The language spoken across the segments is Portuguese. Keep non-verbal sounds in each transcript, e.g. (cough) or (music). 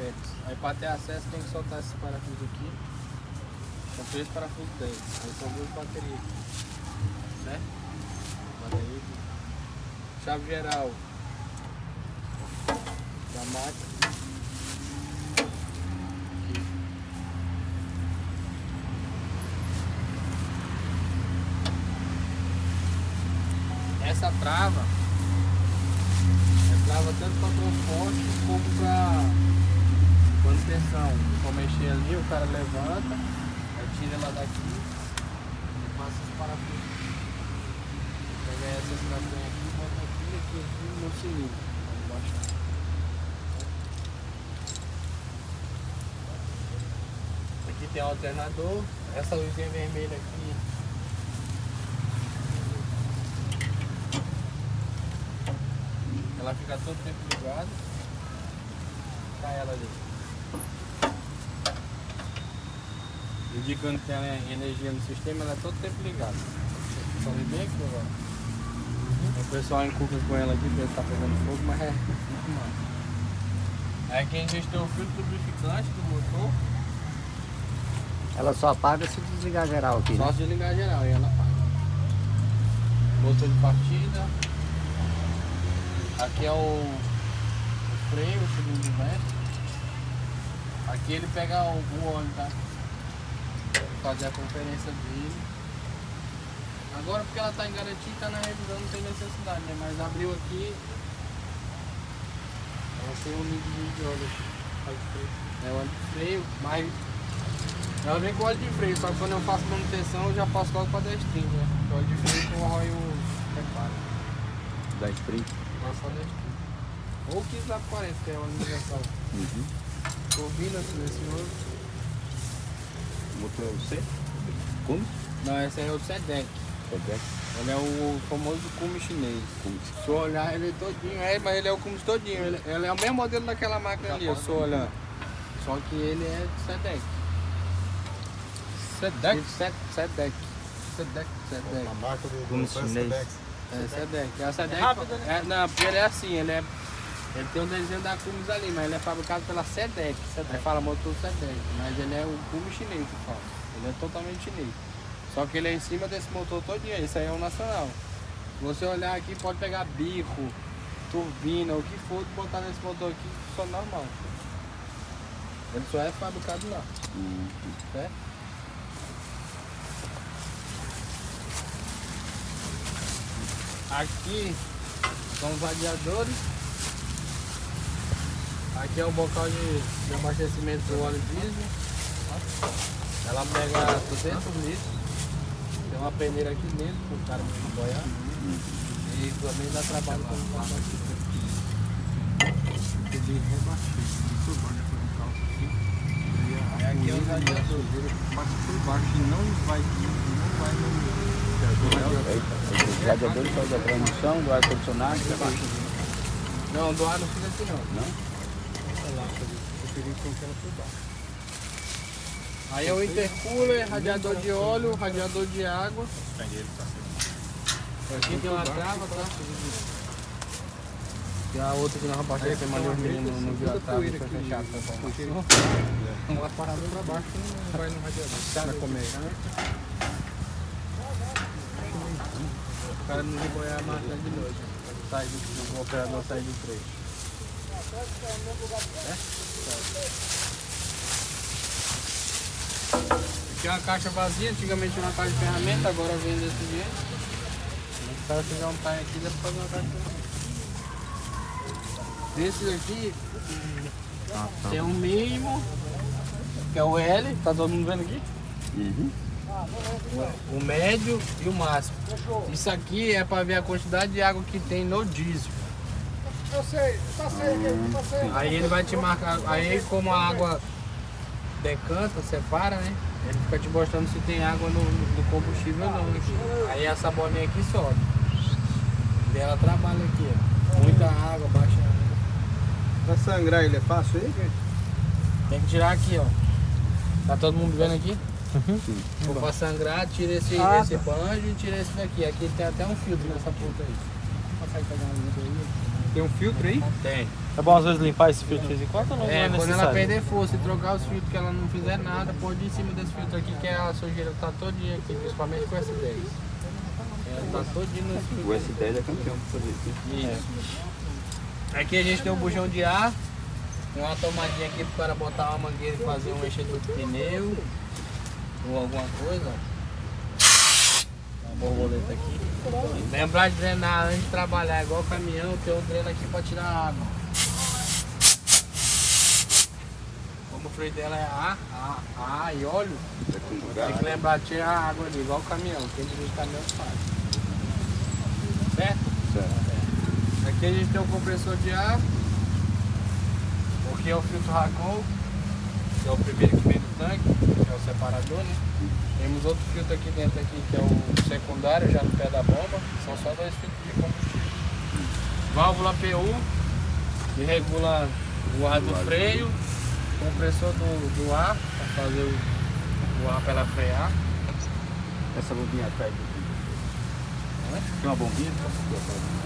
Aí para ter acesso tem que soltar esses parafusos aqui. São três parafusos 10. Aí são duas baterias aqui. Certo? Bateria aqui. Chave geral. Da máquina. Essa trava é trava tanto para transporte como para manutenção. Vou mexer ali, o cara levanta, aí tira ela daqui e passa os parafusos. Pega essa estação aqui, bota aqui, aqui, aqui no cilindro. Aqui tem o alternador, essa luzinha vermelha aqui Ela fica todo tempo ligada. Tá ela ali. Indicando que tem energia no sistema, ela é todo tempo ligada. Só bem aqui agora. O pessoal encuca com ela aqui, porque tá pegando fogo, mas é muito mal. Aí aqui a gente tem o filtro lubrificante do motor. Ela só apaga se desligar geral aqui. Só Né? se ligar geral e ela apaga. Motor de partida. Aqui é o, o freio, o segundo de vento. Aqui ele pega o, o óleo, tá? Fazer a conferência dele. Agora porque ela tá em garantia e tá na revisão não tem necessidade, né? Mas abriu aqui. Ela tem um nível de óleo óleo de freio. É óleo de freio, mas ela vem com óleo de freio, só que quando eu faço manutenção eu já passo logo para 10 trinta, né? O óleo de freio que o arroio repara. 10 free. Passa só 10 trinta. Ou 15 lá 40, que é o óleo universal. Uhum. Turbina, silencioso. Motor C? Como? Não, esse é o SEDEC. Quebec? Ele é o famoso cume chinês. Se eu olhar ele todinho, é, mas ele é o cume todinho. Ele, ele é o mesmo modelo daquela máquina ali, eu sou olhando. Só que ele é de SEDEC. SEDEC? SEDEC. SEDEC. SEDEC. A marca do, do chinês. É, SEDEC. A SEDEC rápido, é, não, porque ele é assim, ele é. Ele tem um desenho da Cummins ali, mas ele é fabricado pela SEDEC. Aí fala motor SEDEC, mas ele é o Cummins chinês que fala. Ele é totalmente chinês. Só que ele é em cima desse motor todinho, esse aí é o nacional. Você olhar aqui, pode pegar bico, turbina, o que for, botar nesse motor aqui, só normal. Ele só é fabricado lá, certo? Aqui são os radiadores. Aqui é o bocal de, de abastecimento do óleo diesel. Ela pega 200 litros. Tem uma peneira aqui dentro para o cara não boiar. E também dá trabalho para o foi um calço assim. E aqui é o radiador. Passa por baixo e não vai, não vai no. Os radiadores são da transmissão, do ar-condicionado. Não, do ar não fica assim não. Não? Olha lá, eu queria colocar ela por baixo. Aí Tá é o intercooler, radiador de óleo, radiador de água. Aqui tem uma trava, tá? Tem a outra que nós abaixamos, tem mais dois meninos não viu a trava, fechado pra informação. Uma parada pra baixo não vai no radiador. Vai comer. O cara não riboiar a máquina de noite. Sai do, o operador sai do trecho. Aqui é uma caixa vazia, antigamente era uma caixa de ferramenta, agora vem desse jeito. Se o cara fizer um time aqui, dá pra fazer uma caixa de ferramenta. Desses aqui, tem um mínimo, que é o L, tá todo mundo vendo aqui? Uhum. o médio e o máximo. Isso aqui é para ver a quantidade de água que tem no diesel. Eu sei, tá sei, tá sei. Aí ele vai te marcar, aí como a água decanta, separa, né? Ele fica te mostrando se tem água no, no combustível ou não. Aí essa bolinha aqui sobe. E ela trabalha aqui, ó. Muita água, baixa água. Pra sangrar ele é fácil aí? Tem que tirar aqui, ó. Tá todo mundo vendo aqui? Vou pra sangrar, tira esse, Ah, esse banjo e tira esse daqui. Aqui tem até um filtro nessa ponta aí. Consegue pegar um aí? Tem um filtro aí? Tem. É bom às vezes limpar esse filtro de vez em quando ou não É, é quando ela perder força e trocar os filtros que ela não fizer nada, pode ir em cima desse filtro aqui, que é a sujeira tá todinha aqui, principalmente com essa 10. Ela tá todinha nesse filtro. O S10 é campeão pra fazer isso. Isso. Aqui a gente tem um bujão de ar, uma tomadinha aqui pro cara botar uma mangueira e fazer um enchedor de pneu ou alguma coisa. Borboleta aqui. Lembrar de drenar antes de trabalhar, igual caminhão, tem um dreno aqui pra tirar a água. Como o freio dela é ar, ar, ar e óleo, tem que lembrar de tirar a água ali, igual o caminhão, quem dirige caminhão faz. Certo? Certo. Aqui a gente tem um compressor de ar, aqui é o filtro Racon, que é o primeiro que vem do tanque, que é o separador, né? Temos outro filtro aqui dentro aqui, que é o secundário, já no pé da bomba, são só dois filtros de combustível. Válvula PU, que regula o ar do freio, compressor do, do ar, para fazer o, o ar para ela frear. Essa bombinha atrás do Tem uma bombinha?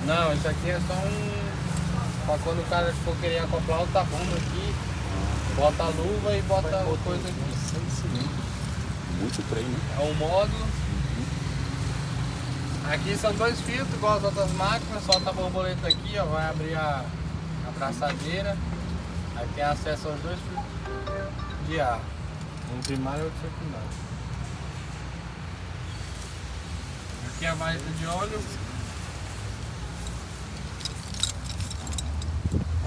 Não, isso aqui é só um. Pra quando o cara for querer acoplar outra bomba aqui, bota a luva e bota a coisa aqui. Muito trem, né? É um módulo. Aqui são dois filtros, igual as outras máquinas, solta a borboleta aqui, ó, vai abrir a, a braçadeira. Aí tem acesso aos dois filtros de ar. Um primário e outro secundário. Aqui é a vareta de óleo.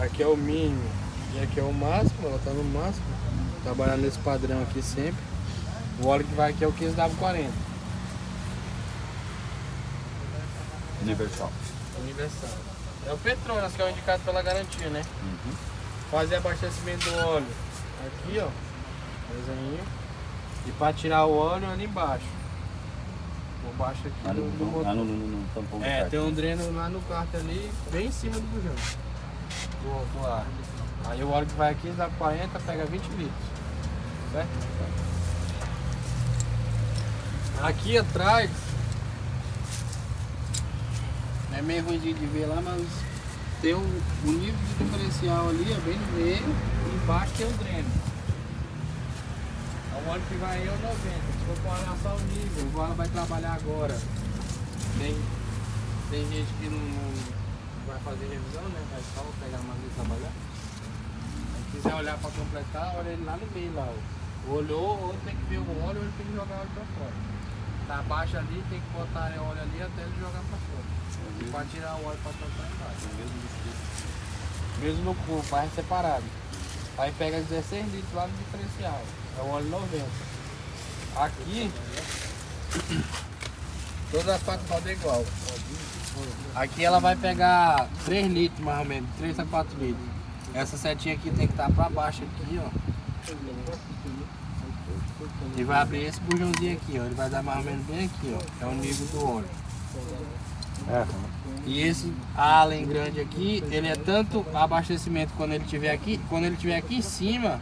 Aqui é o mínimo e aqui é o máximo, ela tá no máximo. Trabalhar nesse padrão aqui sempre. O óleo que vai aqui é o 15W40, Universal. universal. É o Petronas que é o indicado pela garantia, né? Uhum. Fazer abastecimento do óleo aqui, ó. Desenho. E para tirar o óleo ali embaixo. Por baixo aqui Lá do, no, do lá no, no, no tampão É, tem um dreno lá no quarto ali, bem em cima do bujão. Do, do ar. Aí o óleo que vai aqui dá 40, pega 20 litros. Certo? Aqui atrás é meio ruimzinho de ver lá, mas tem um, o nível de diferencial ali, é bem no meio, e embaixo tem um dreno. O óleo que vai é o 90. Se for só o nível, igual ela vai trabalhar agora. Tem, tem gente que não, não vai fazer revisão, né? Vai só pegar a máquina e trabalhar. Se quiser olhar para completar, olha ele lá no meio lá. ó. Olhou, ou tem que ver o óleo, ou ele tem que jogar o óleo para fora. Tá abaixo ali, tem que botar o óleo ali até ele jogar para fora. E para tirar o óleo para botar embaixo. Mesmo no corpo, mas é separado. Aí pega 16 litros lá no diferencial. É o óleo 90. Aqui, (coughs) todas as quatro rodas é igual. Aqui ela vai pegar 3 litros mais ou menos, 3 a 4 litros. Essa setinha aqui tem que estar para baixo aqui, ó. E vai abrir esse bujãozinho aqui, ó. Ele vai dar mais ou menos bem aqui, ó. É o nível do óleo. É. E esse Allen grande aqui, ele é tanto abastecimento quando ele tiver aqui, quando ele tiver aqui em cima,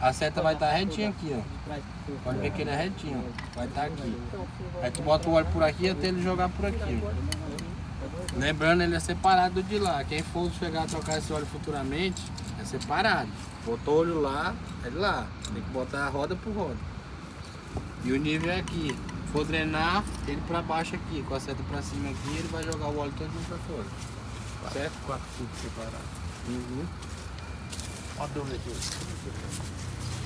a seta vai estar retinha aqui, ó. Pode ver que ele é retinho, ó. vai estar aqui. Aí tu bota o óleo por aqui até ele jogar por aqui. ó. Lembrando, ele é separado de lá. Quem for chegar a trocar esse óleo futuramente, é separado. Botou o óleo lá, é de lá. Tem que botar a roda por roda. E o nível é aqui. For drenar, ele pra baixo aqui, com a seta pra cima aqui, ele vai jogar o óleo todo pra fora. Certo? Quatro filtros separados. Uhum. Uma dúvida aqui.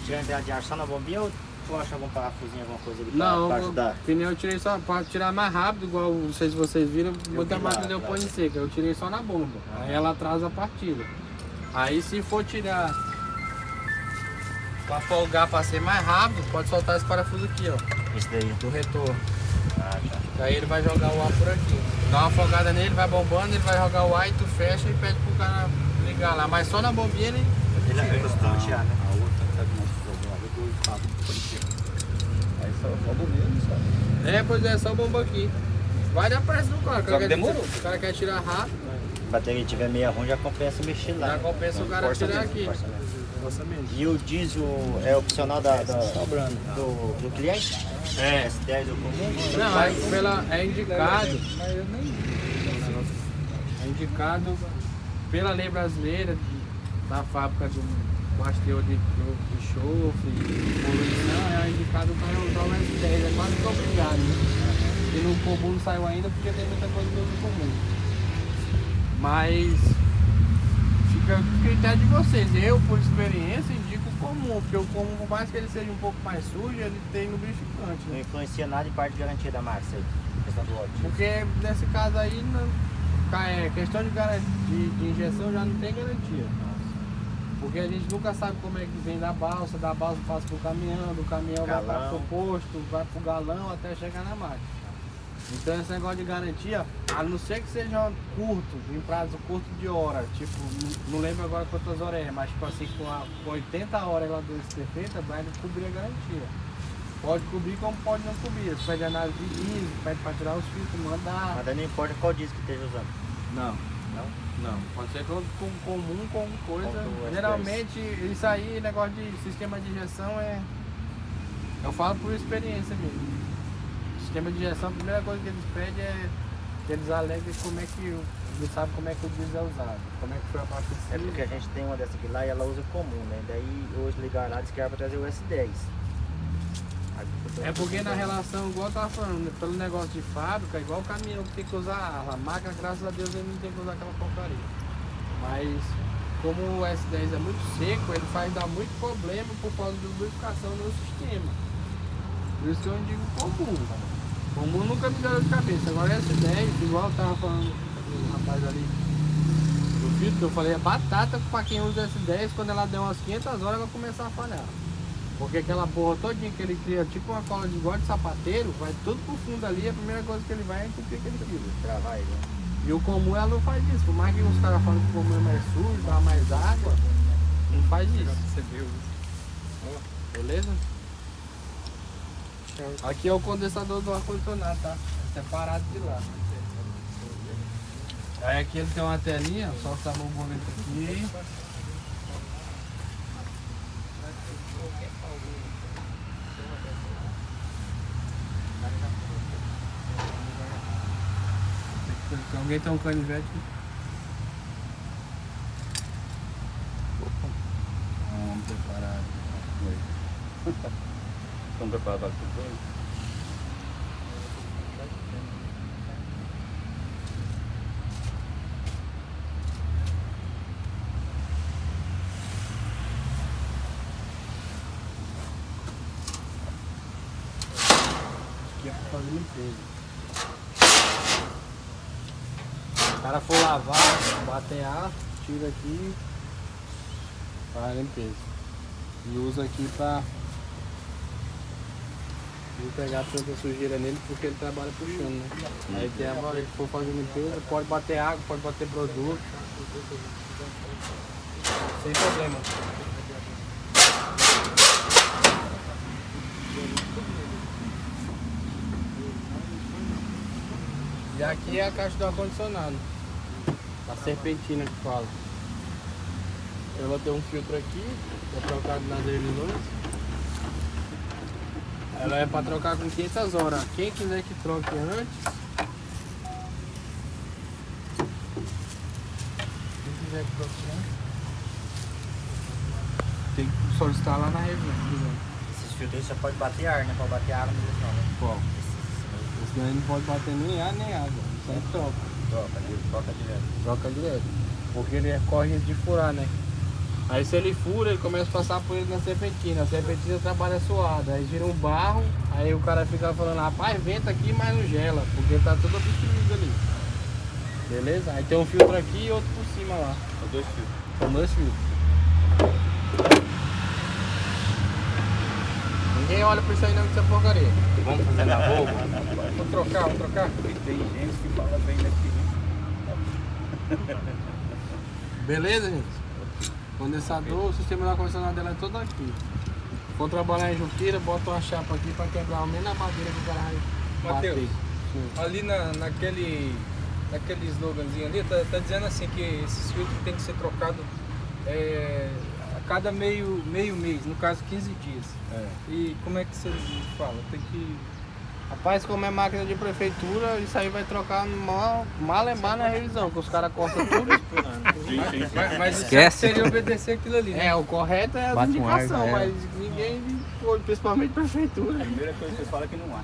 Tira a de ar só na bombinha ou tu acha algum parafusinho, alguma coisa ali pra, Não, pra o ajudar? pneu eu tirei só pra tirar mais rápido, igual não sei se vocês viram, muita vi máquina lá, deu põe seca. Eu tirei só na bomba. Aí ela atrasa a partida. Aí se for tirar pra folgar pra ser mais rápido, pode soltar esse parafuso aqui, ó, Esse daí. do retorno. Ah, tá. Aí ele vai jogar o ar por aqui. Dá uma folgada nele, vai bombando, ele vai jogar o ar e tu fecha e pede pro cara ligar lá. Mas só na bombinha ele. Ele, ele costuma tirar, né? A outra tá dou papo por aqui. Aí só só bobeiro, sabe? É, pois é, só bomba aqui. Vai dar pressa no cara. O cara, que quer, demorou. o cara quer tirar rápido, A bateria tiver meia ruim, já compensa mexer lá. já né? compensa o cara tirar mesmo, aqui. E o diesel é opcional da, da- do, do cliente? É. S10 ou comum? Não, é, pela, é indicado. É indicado pela lei brasileira da fábrica do teor de, de enxofre, de poluição, é indicado para usar o S10, é quase que obrigado, né? E no comum não saiu ainda porque tem muita coisa do uso comum. Mas fica a critério de vocês. Eu, por experiência, indico o comum, porque o comum, por mais que ele seja um pouco mais sujo, ele tem lubrificante. Não Né? influencia nada em parte de garantia da marca, aí. Questão do óleo. Porque nesse caso aí, não, é, questão de, de, de injeção já não tem garantia. Porque a gente nunca sabe como é que vem da balsa, da balsa passa pro caminhão, do caminhão vai para Galão. o posto, vai pro galão até chegar na máquina. Então esse negócio de garantia, a não ser que seja curto, em prazo curto de hora, tipo, não- lembro agora quantas horas é, mas tipo assim, com, a, com 80 horas ela deve ser feita, vai cobrir a garantia. Pode cobrir como pode não cobrir. Você pede análise de diesel, pede para tirar os filtros, mandar. Mas não importa qual disco que esteja usando. Não, Não? não. Pode ser com, com comum, com coisa. Com o S10. Geralmente, isso aí, negócio de sistema de injeção é. Eu falo por experiência mesmo. Sistema de injeção, a primeira coisa que eles pedem é que eles aleguem como é que. o- Eles sabem como é que o diesel é usado, como é que foi abastecido. É porque a gente tem uma dessa aqui lá e ela usa comum, né? Daí hoje ligar lá, diz que era pra trazer o S10. Aí, eu tô- É porque na relação, igual eu tava falando, pelo negócio de fábrica, igual o caminhão que tem que usar, a máquina, graças a Deus, ele não tem que usar aquela porcaria. Mas como o S10 é muito seco, ele faz dar muito problema por causa da lubrificação no sistema. Por isso que eu digo comum. Comum nunca me deu de cabeça. Agora S10, igual eu tava falando com o rapaz ali do filtro, que eu falei, é batata pra quem usa S10, quando ela der umas 500 horas, ela começar a falhar. Porque aquela porra todinha que ele cria, tipo uma cola de igual de sapateiro, vai tudo pro fundo ali, a primeira coisa que ele vai é entupir aquele fio. Travar ele, né? E o comum ela não faz isso. Por mais que os caras falam que o comum é mais sujo, dá mais água, não faz isso. percebeu isso? Beleza? Aqui é o condensador do ar-condicionado, tá? Separado de lá. Aí aqui ele tem uma telinha, só que tá no aqui. Alguém tem um canivete. Vamos preparado. Estão preparados para tudo bem? Aqui é pra fazer limpeza. Se o cara for lavar, bater ar, tira aqui, faz a limpeza. E usa aqui pra não pegar tanta sujeira nele porque ele trabalha puxando, né? Aí tem a hora que for fazer limpeza, pode bater água, pode bater produto. Sem problema. E aqui é a caixa do ar-condicionado. A serpentina que fala. Ela tem um filtro aqui, é trocado nas revisões. Ela é para trocar com 500 horas. Quem quiser que troque antes. Quem quiser que troque antes. Tem que solicitar lá na revisão. Esses filtros aí só pode bater ar, né? Pode bater água neles não, né? Qual? Daí não pode bater nem ar nem água. Aí troca. Troca, ele troca direto. Troca direto. Porque ele corre risco de furar, né? Aí se ele fura, ele começa a passar por ele na serpentina. A serpentina trabalha suada. Aí vira um barro, aí o cara fica falando, rapaz, venta aqui, mas não gela, porque tá tudo obstruído ali. Beleza? Aí tem um filtro aqui e outro por cima lá. São dois fios. São dois filtros. Ninguém olha pra isso aí não que isso é porcaria. Vamos fazer na roupa? Vamos trocar, vamos trocar. Tem gente que fala bem daqui, né? Beleza, gente? Condensador, o sistema de ar-condicionado dela é todo aqui. For trabalhar em Juqueira, bota uma chapa aqui pra quebrar ao menos a madeira que o cara vai Mateus. bater. Sim. Ali na, naquele, naquele sloganzinho ali, tá, tá dizendo assim que esses filtros tem que ser trocado é, a cada meio, meio mês, no caso 15 dias. É. E como é que você fala? Tem que. Rapaz, como é máquina de prefeitura, isso aí vai trocar mal, malemar na revisão, que os caras cortam tudo. Sim, sim. Mas, mas Esquece. seria obedecer aquilo ali, né? É, o correto é a Bate um indicação, ar, mas ninguém, principalmente prefeitura. A primeira coisa que você fala é que não há.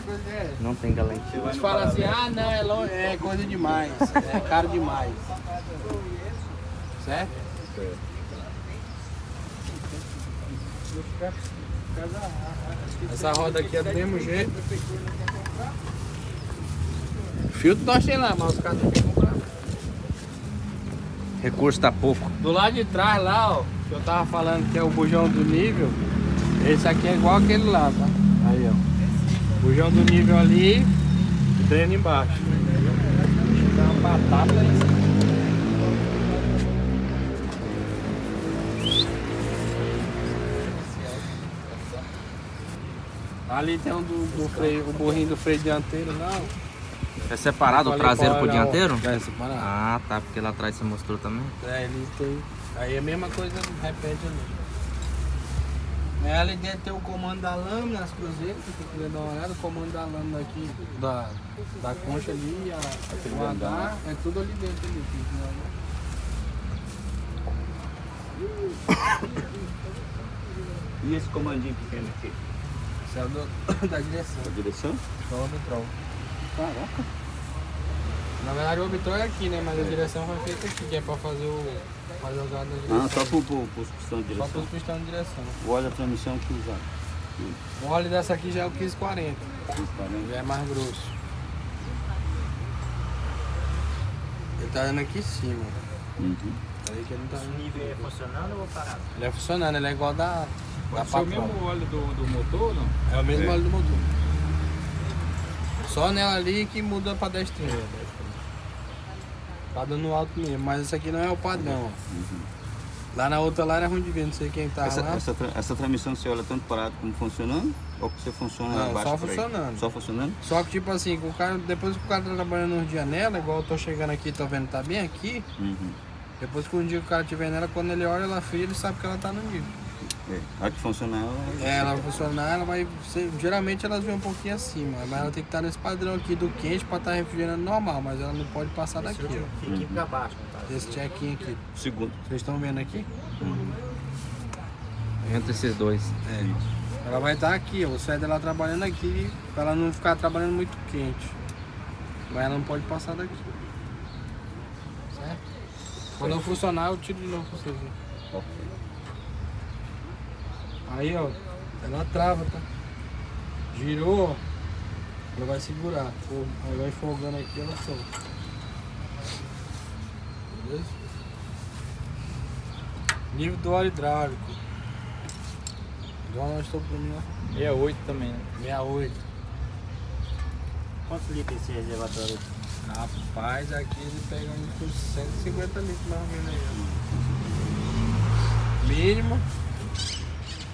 Coisa é. Não tem vai Eles no falam assim, ah não, é, lo- é coisa demais, é caro demais. Certo? Essa roda aqui é do mesmo jeito. Filtro nós tem lá, mas os caras não querem comprar. Recurso tá pouco. Do lado de trás lá, ó, que eu tava falando que é o bujão do nível, esse aqui é igual aquele lá, tá? Aí, ó. Bujão do nível ali e dreno embaixo. Dá uma batata aí. Ali tem um do, do freio, o burrinho do freio dianteiro ó. É separado o traseiro pro dianteiro? É separado. Ah, tá, porque lá atrás você mostrou também. É, ele tem. Aí a mesma coisa repete ali. É, ali dentro tem o comando da lâmina, as cruzeiras, se você quiser dar uma olhada, o comando da lâmina aqui, da, da concha ali, a, o grandão, radar, é tudo ali dentro ali. (coughs) E esse comandinho pequeno aqui? Esse é o do- (coughs) da direção, A direção? só o Obtrol. Caraca. Na verdade o Obtrol é aqui, né? Mas a direção foi feita aqui, que é pra fazer o. Fazer o gado da direção. Ah, só pro, pro, pros pistões de Só direção. pros pistões de direção. O óleo da transmissão que usar. O óleo dessa aqui já é o 1540, Transparente. já é mais grosso. Ele tá dando aqui em cima. Uhum. Aí que ele não tá O dando. nível é funcionando ou parado? Ele é funcionando, ele é igual da, da Pode ser o mesmo óleo do, do motor, não? É o mesmo É. óleo do motor. Só nela ali que muda pra destino. Tá dando alto mesmo, mas esse aqui não é o padrão. ó. Lá na outra lá era ruim de ver, não sei quem tá Essa, lá. essa, essa transmissão você olha tanto parado como funcionando? Ou que você funciona Não, abaixo só funcionando. Só funcionando? Só que tipo assim, com o cara, depois que o cara tá trabalhando uns dias nela, igual eu tô chegando aqui, tô vendo que tá bem aqui, Uhum. depois que um dia o cara tiver nela, quando ele olha ela fria, ele sabe que ela tá no nível. É. A que funcionar, ela... É, ela vai funcionar, ela vai ser, geralmente elas vêm um pouquinho acima, mas ela tem que estar nesse padrão aqui do quente pra estar refrigerando normal, mas ela não pode passar daqui, ó. Fica aqui pra baixo, caso. Esse check-in aqui. Segundo. Vocês estão vendo aqui? Entre esses dois. É. Ela vai estar aqui, ó. O dela trabalhando aqui, pra ela não ficar trabalhando muito quente. Mas ela não pode passar daqui. Certo? Quando não funcionar, eu tiro de novo pra vocês verem. Ok. Aí, ó, ela trava, tá? Girou, ó, ela vai segurar. Aí vai folgando aqui, ela solta. Beleza? Nível do óleo hidráulico. Igual nós estamos pra mim, ó. 68 também, né? 68. Quantos litros esse reservatório? Rapaz, aqui ele pega uns 150 litros mais ou menos aí. ó. Mínimo,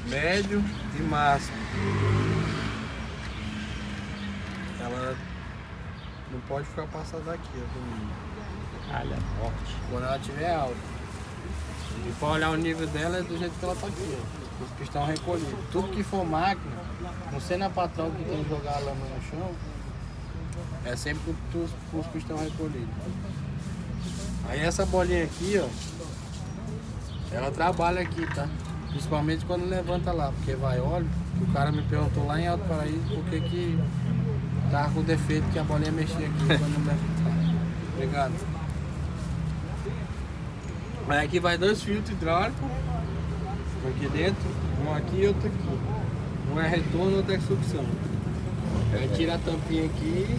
médio e máximo. Ela não pode ficar passada daqui, ó, mínimo. Alha, forte. Quando ela estiver alta. E pra olhar o nível dela é do jeito que ela tá aqui, ó. Os pistão recolhidos. Tudo que for máquina, não sendo a patrão que tem que jogar a lama no chão, é sempre com os pistão recolhidos. Aí essa bolinha aqui, ó, ela trabalha aqui, tá? Principalmente quando levanta lá, porque vai óleo. O cara me perguntou lá em Alto Paraíso por que que tava com defeito que a bolinha mexia aqui quando levantava. Obrigado. Aí aqui vai dois filtros hidráulicos. Aqui dentro, um aqui e outro aqui. Um é retorno, outro é sucção. Aí tira a tampinha aqui,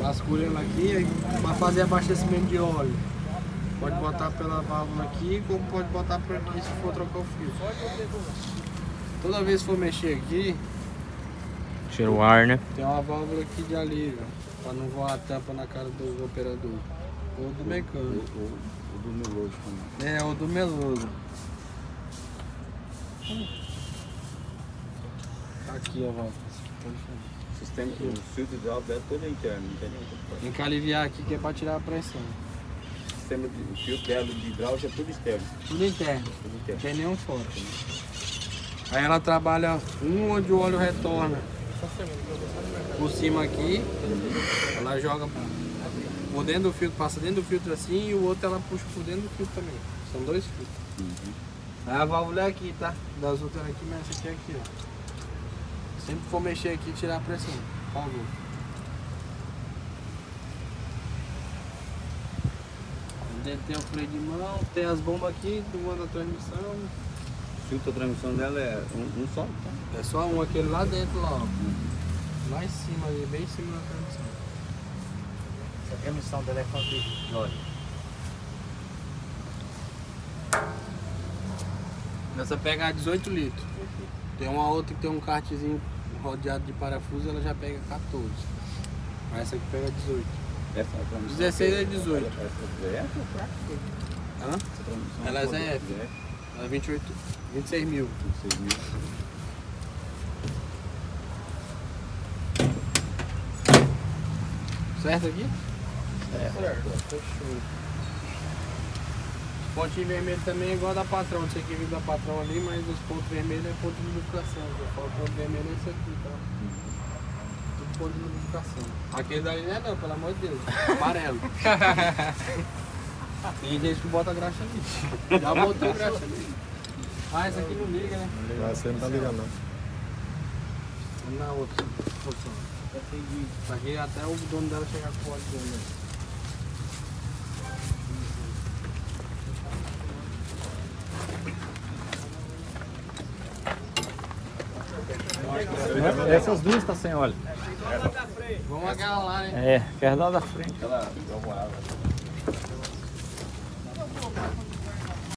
vasculha ela aqui, para fazer abastecimento de óleo. Pode botar pela válvula aqui, como pode botar por aqui se for trocar o filtro. Toda vez que for mexer aqui, Tira o ar, né? tem uma válvula aqui de alívio, para não voar a tampa na cara do operador. Ou do mecânico. o, o do meloso também. É, o do meloso. Tá aqui, ó, Val. O sistema, o filtro hidráulico é todo interno, não tem nem Tem que aliviar aqui que é pra tirar a pressão. O sistema de, o dela de hidráulico é tudo externo. Tudo interno, Tudo não interno. tem nenhum fora. Aí ela trabalha um onde o óleo retorna por cima aqui, ela joga por dentro do filtro, passa dentro do filtro assim e o outro ela puxa por dentro do filtro também. São dois filtros. Aí a válvula é aqui, tá? Das outras aqui, mas essa aqui é aqui, ó. Sempre for mexer aqui, tirar a pressão, por Dentro tem o freio de mão, tem as bombas aqui, do mano da transmissão. O filtro da transmissão dela é um, um só. Tá? É só um aquele lá dentro, lá, ó. Lá em cima ali, bem em cima da transmissão. Essa transmissão dela é quanto de óleo? Essa pega 18 litros. Tem uma outra que tem um kartzinho rodeado de parafuso, ela já pega 14. Mas essa aqui pega 18. Essa é a transmissão. 16 é 18. Essa é essa ou fraca? Hã? Essa transmissão Ela é ZF. Ela é 28, 26 mil. 26 mil. Certo aqui? Certo. Fechou. Os pontinhos vermelhos também é igual da patrão. Esse aqui viu da patrão ali, mas os pontos vermelhos é ponto de lubrificação. Falo ponto vermelho é esse aqui, tá? Ponto de lubrificação. Aquele dali não é não, pelo amor de Deus. Amarelo. (laughs) Tem gente que bota graxa ali. Já botou graxa ali. Ah, esse aqui não liga, né? Ah, você não tá ligando não. Vamos na outra posição. Aqui até o dono dela chegar com o óleo dele. né? Essas duas estão sem óleo. Vamos aquela lá, né? É, quer dar da frente. Ela, vamos lá.